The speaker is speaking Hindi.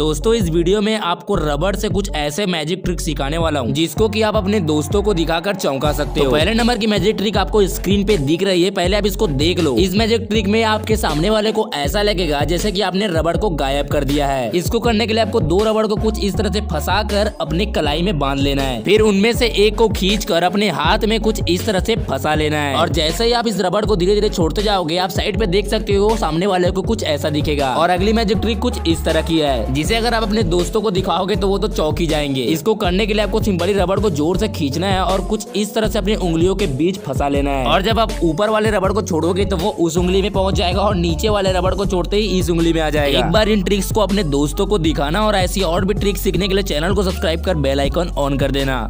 दोस्तों इस वीडियो में आपको रबड़ से कुछ ऐसे मैजिक ट्रिक सिखाने वाला हूँ जिसको कि आप अपने दोस्तों को दिखाकर चौंका सकते तो हो। पहले नंबर की मैजिक ट्रिक आपको स्क्रीन पे दिख रही है पहले आप इसको देख लो। इस मैजिक ट्रिक में आपके सामने वाले को ऐसा लगेगा जैसे की आपने रबड़ को गायब कर दिया है। इसको करने के लिए आपको दो रबड़ को कुछ इस तरह से फंसा कर अपने कलाई में बाँध लेना है। फिर उनमें से एक को खींच कर अपने हाथ में कुछ इस तरह से फंसा लेना है। और जैसे ही आप इस रबड़ को धीरे धीरे छोड़ते जाओगे आप साइड पे देख सकते हो सामने वाले को कुछ ऐसा दिखेगा। और अगली मैजिक ट्रिक कुछ इस तरह की है जिसे अगर आप अपने दोस्तों को दिखाओगे तो वो तो चौकी जाएँगे। इसको करने के लिए आपको सिंपली रबड़ को ज़ोर से खींचना है और कुछ इस तरह से अपनी उंगलियों के बीच फंसा लेना है। और जब आप ऊपर वाले रबड़ को छोड़ोगे तो वो उस उंगली में पहुँच जाएगा और नीचे वाले रबड़ को छोड़ते ही इस उंगली में आ जाएगा। एक बार इन ट्रिक्स को अपने दोस्तों को दिखाना और ऐसी और भी ट्रिक्स सीखने के लिए चैनल को सब्सक्राइब कर बेल आइकन ऑन कर देना।